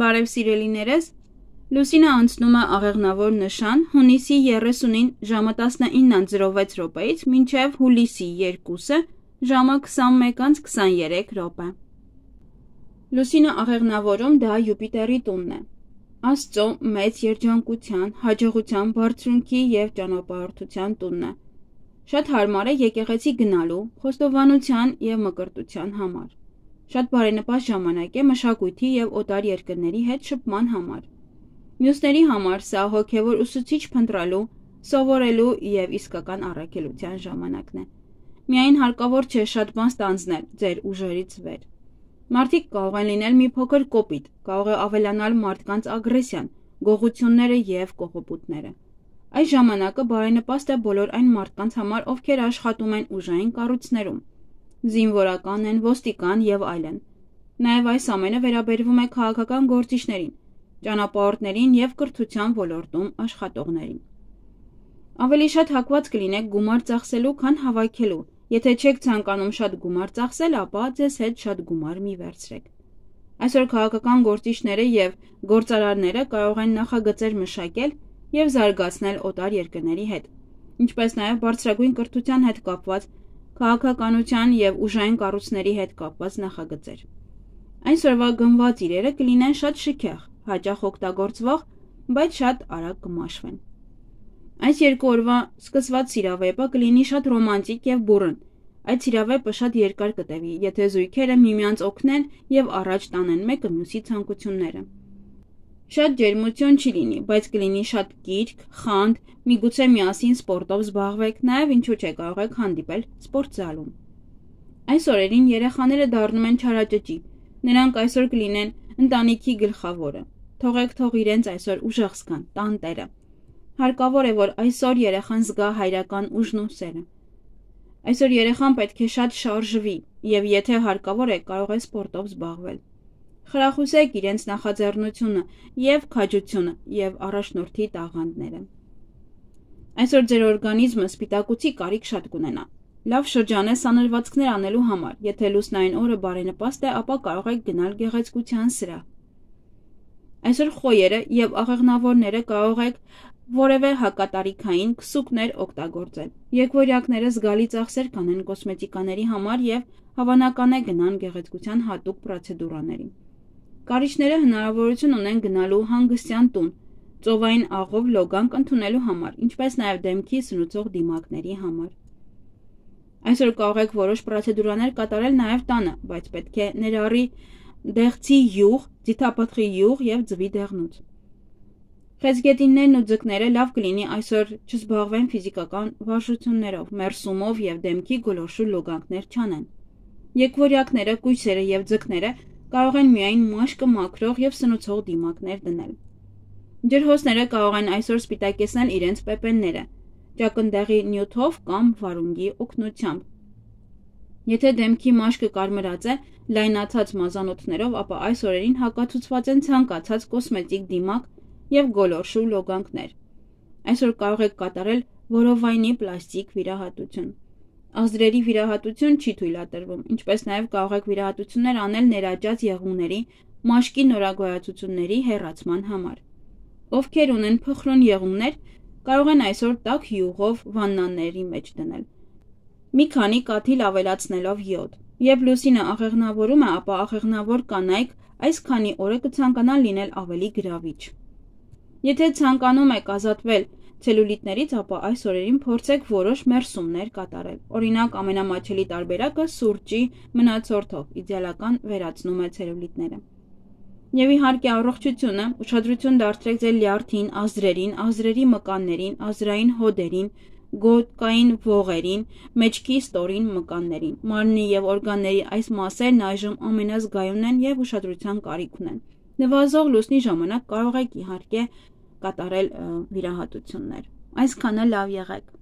Բարև սիրելիներս, Լուսինը անցնում է աղեղնավոր նշան հունիսի 30-ին ժամը 19:06 րոպեից մինչև հուլիսի 2-ը ժամը 21:23 րոպե։ Լուսինը աղեղնավորում դա Յուպիտերի տունն է։ Աստծո մեծ երջանկության, հաջողության, բարձրունքի եւ ճանապարհորդության տունն է։ Շատ հարմար է եկեղեցի գնալու, խոստովանության եւ մկրտության համար։ Շատ բարենպաստ ժամանակ է մշակույթի եւ օտար երկրների հետ շփման համար։ Մյուսների համար սա հոգեվոր ուսուցիչ փնտրելու, սովորելու եւ իսկական առաքելության ժամանակն է։ Միայն հարկավոր չէ շատ բան ստանձնել ձեր ուժերից վեր։ Մարդիկ կարող են լինել մի փոքր կոպիտ, կարող է ավելանալ մարդկանց ագրեսիան, գողությունները եւ կողոպուտները։ Այս ժամանակը բարենպաստ է բոլոր այն մարդկանց համար, ովքեր աշխատում են ուժային կառույցներում, զինվորական են, ոստիկան եւ այլն։ Նաեւ այս ամենը վերաբերվում է քաղաքական գործիչներին, ճանապարհորդներին եւ կրթության ոլորտում աշխատողներին։ Ավելի շատ հակված կլինեք գումար ծախսելու, քան հավաքելու։ Եթե չեք ցանկանում շատ գումար ծախսել, ապա ձեզ հետ շատ գումար մի վերցրեք։ Այսօր քաղաքական գործիչները եւ գործարարները կարող են նախագծեր մշակել եւ զարգացնել օտար երկրների հետ, ինչպես նաեւ բարձրագույն կրթության հետ կապված քաղաքականության եւ ուժային կառույցների հետ կապված նախագծեր։ Այսօրվա գնված իրերը կլինեն շատ շքեղ, հաճախ օգտագործվող, բայց շատ արագ կմաշվեն։ Այս երկու օրվա սկսված սիրավեպը կլինի շատ ռոմանտիկ եւ բուրըն։ Այդ սիրավեպը շատ երկար կտևի, եթե զույգերը միմյանց օգնեն եւ առաջ տանեն մեկը մյուսի ցանկությունները։ Շատ ջերմություն չի լինի, բայց կլինի շատ գիրք, խանդ, միգուցե միասին սպորտով զբաղվեք, նաև ինչու՞ չէ կարող եք հանդիպել սպորտզալում։ Այս օրերին երեխաները դառնում են չարաճճի։ Նրանք այսօր կլինեն ընտանիքի գլխավորը։ Թողեք թող իրենց այսօր ուժեղ զգան, տանտերը։ Հարկավոր է, որ այսօր երեխան զգա հայրական ուժն ու սերը։ Այսօր երեխան պետք է շատ շարժվի, եւ եթե հարկավոր է, կարող է սպորտով զբաղվել խրախուսեք իրենց նախաձեռնությունը եւ քաջությունը եւ առաջնորդի տաղանդները։ Այսօր ձեր օրգանիզմը սպիտակուցի կարիք շատ կունենա։ Լավ շրջան է սանրվածքներ անելու համար։ Եթե լուսնային օրը բարենպաստ է, ապա կարող եք գնալ գեղեցկության սրահ։ Այսօր խոյերը եւ աղեղնավորները կարող եք որևէ հակատարիքային քսուկներ օգտագործել։ Եկվորյակները զգալի ծախսեր կանեն կոսմետիկաների համար եւ հավանական է գնան գեղեցկության հատուկ պրոցեդուրաների։ Կարիչները հնարավորություն ունեն գնալու հանգստյան տուն, ծովային աղով լոգանք ընդունելու համար, ինչպես նաև դեմքի սնուցող դիմակների համար։ Այսօր կարող եք որոշ պրոցեդուրաներ կատարել նաև տանը, բայց պետք է ներառի դեղցի յուղ, ձիթապտղի յուղ եւ ձվի դեղնուց։ Խեցգետիններն ու ձկները լավ կլինի այսօր չզբաղվեն ֆիզիկական վարժություններով, մերսումով եւ դեմքի գոլորշու լոգանքներ չանեն։ Եկվորյակները, կույսերը եւ ձկները կարող են միայն մաշկը մաքրող եւ սնուցող դիմակներ դնել։ Ջրհոսները կարող են այսօր սպիտակեցնել իրենց պեպենները, ճակնդեղի նյութով կամ վարունգի օգնությամբ։ Եթե դեմքի մաշկը կարմրած է լայնացած մազանոթներով, ապա այս օրերին հակացուցված են ցանկացած կոսմետիկ դիմակ եւ գոլորշու լոգանքներ։ Այսօր կարող եք կատարել որովայնի պլաստիկ վիրահատություն ազդրերի վիրահատություն չի թույլատրվում, ինչպես նաև կարող եք վիրահատություններ անել ներաճած եղունգների, մաշկի նորագոյացությունների հեռացման համար։ Ովքեր ունեն փխրուն եղունգներ, կարող են այսօր տաք յուղով վաննաների մեջ դնել։ Մի քանի կաթիլ ավելացնելով յոդ։ Եվ լուսինը աղեղնավորում է, ապա աղեղնավոր կանայք այս քանի օրը կցանկանան լինել ավելի գրավիչ։ Եթե ցանկանում եք ազատվել ցելյուլիտներից, ապա այս օրերին փորձեք որոշ մերսումներ կատարել։ Օրինակ, ամենամաչելի տարբերակը սուրճի մնացորդով իդեալական վերացնում է ցելյուլիտները։ Եվ իհարկե առողջությունը, ուշադրություն դարձրեք ձեր լյարդին, ազդրերին, ազդրերի մկաններին, ազդրային հոդերին, գոտկային ողերին, մեջքի ստորին մկաններին։ Մարմնի եւ օրգանների այս մասերն այժմ ամենազգայունն են եւ ուշադրության կարիք ունեն։ Նվազող լուսնի ժամանակ կարող եք իհարկե կատարել վիրահատություններ։ Այսքանը լավ եղեք։